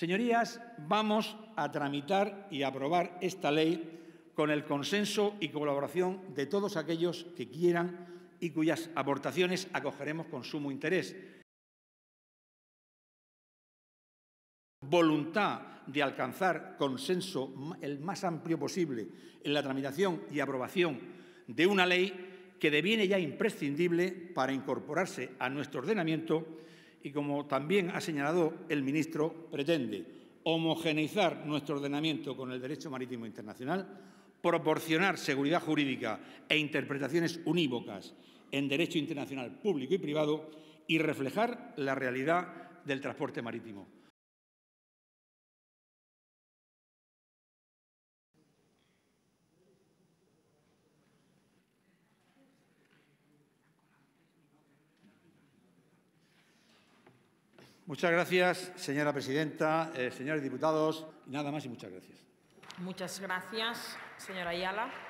Señorías, vamos a tramitar y aprobar esta ley con el consenso y colaboración de todos aquellos que quieran y cuyas aportaciones acogeremos con sumo interés. Voluntad de alcanzar consenso el más amplio posible en la tramitación y aprobación de una ley que deviene ya imprescindible para incorporarse a nuestro ordenamiento y, como también ha señalado el ministro, pretende homogeneizar nuestro ordenamiento con el derecho marítimo internacional, proporcionar seguridad jurídica e interpretaciones unívocas en derecho internacional público y privado y reflejar la realidad del transporte marítimo. Muchas gracias, señora presidenta, eh, señores diputados. Nada más y muchas gracias. Muchas gracias, señora Ayala.